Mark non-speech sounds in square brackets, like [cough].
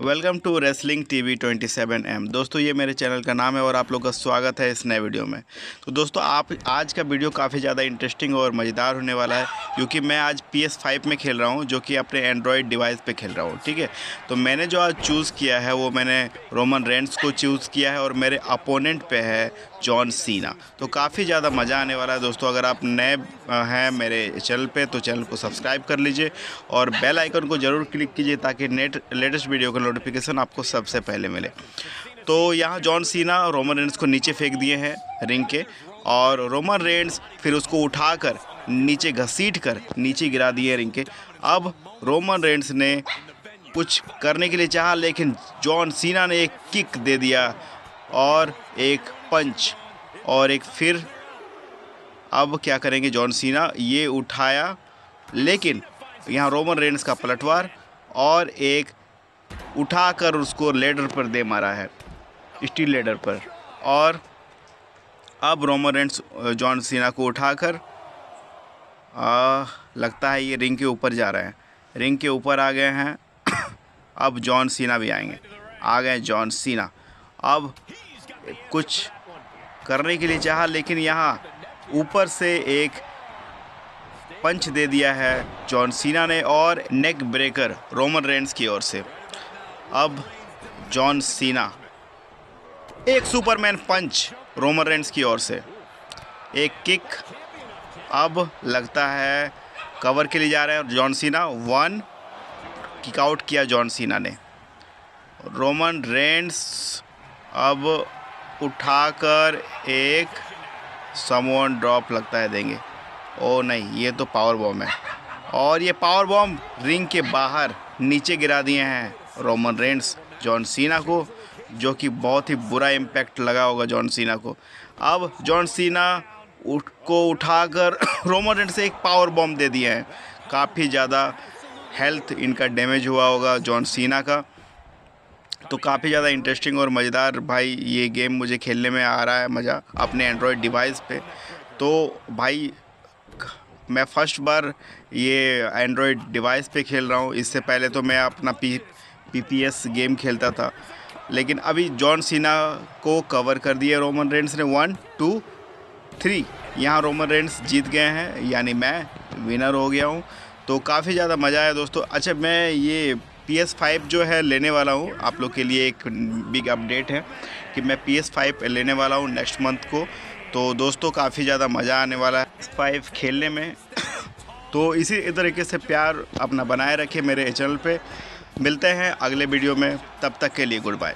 Welcome to wrestling TV 27 M. दोस्तों, ये मेरे चैनल का नाम है और आप लोग का स्वागत है इस नए वीडियो में। तो दोस्तों, आप, आज का वीडियो काफ़ी ज़्यादा इंटरेस्टिंग और मज़ेदार होने वाला है, क्योंकि मैं आज पी एस फाइव में खेल रहा हूँ, जो कि अपने एंड्रॉयड डिवाइस पे खेल रहा हूँ, ठीक है? तो मैंने जो आज चूज़ किया है, वो मैंने रोमन रेंट्स को चूज़ किया है और मेरे अपोनेंट पे है जॉन सीना। तो काफ़ी ज़्यादा मज़ा आने वाला है दोस्तों। अगर आप नए हैं मेरे चैनल पे तो चैनल को सब्सक्राइब कर लीजिए और बेल आइकन को ज़रूर क्लिक कीजिए ताकि नेट, लेटेस्ट वीडियो का नोटिफिकेशन आपको सबसे पहले मिले। तो यहाँ जॉन सीना रोमन रेंड्स को नीचे फेंक दिए हैं रिंग के और रोमन रेंड्स फिर उसको उठाकर नीचे घसीट कर नीचे गिरा दिए रिंग के। अब रोमन रेंड्स ने कुछ करने के लिए चाहा, लेकिन जॉन सीना ने एक किक दे दिया और एक पंच। और एक फिर, अब क्या करेंगे जॉन सीना? ये उठाया, लेकिन यहाँ रोमन रेंड्स का पलटवार और एक उठाकर उसको लेडर पर दे मारा है, स्टील लेडर पर। और अब रोमन रेंस जॉन सीना को उठाकर लगता है ये रिंग के ऊपर जा रहे हैं। रिंग के ऊपर आ गए हैं। [coughs] अब जॉन सीना भी आएँगे। आ गए जॉन सीना। अब कुछ करने के लिए चाहा, लेकिन यहाँ ऊपर से एक पंच दे दिया है जॉन सीना ने और नेक ब्रेकर रोमन रेंड्स की ओर से। अब जॉन सीना, एक सुपरमैन पंच रोमन रेंड्स की ओर से। एक किक अब लगता है कवर के लिए जा रहे हैं John Cena, one kick out किया जॉन सीना ने। रोमन रेंस अब उठाकर एक समोन ड्रॉप लगता है देंगे। ओ नहीं, ये तो पावर बॉम्ब है। और ये पावर बॉम्ब रिंग के बाहर नीचे गिरा दिए हैं रोमन रेंड्स जॉन सीना को, जो कि बहुत ही बुरा इम्पैक्ट लगा होगा जॉन सीना को। अब जॉन सीना उठ, को उठाकर [coughs] रोमन रेंड्स से एक पावर बॉम्ब दे दिए हैं। काफ़ी ज़्यादा हेल्थ इनका डैमेज हुआ होगा जॉन सीना का। तो काफ़ी ज़्यादा इंटरेस्टिंग और मज़ेदार भाई ये गेम मुझे खेलने में आ रहा है मज़ा अपने एंड्रॉयड डिवाइस पे। तो भाई, मैं फ़र्स्ट बार ये एंड्रॉयड डिवाइस पे खेल रहा हूँ। इससे पहले तो मैं अपना पी पीपीएस गेम खेलता था। लेकिन अभी जॉन सीना को कवर कर दिया रोमन रेंड्स ने। वन टू थ्री यहाँ रोमन रेंड्स जीत गए हैं, यानी मैं विनर हो गया हूँ। तो काफ़ी ज़्यादा मज़ा आया दोस्तों। अच्छा मैं ये पी एस फाइव जो है लेने वाला हूँ। आप लोग के लिए एक बिग अपडेट है कि मैं पी एस फाइव लेने वाला हूँ नेक्स्ट मंथ को। तो दोस्तों, काफ़ी ज़्यादा मज़ा आने वाला है फाइव खेलने में। तो इसी तरीके से प्यार अपना बनाए रखें मेरे चैनल पे। मिलते हैं अगले वीडियो में। तब तक के लिए गुड बाय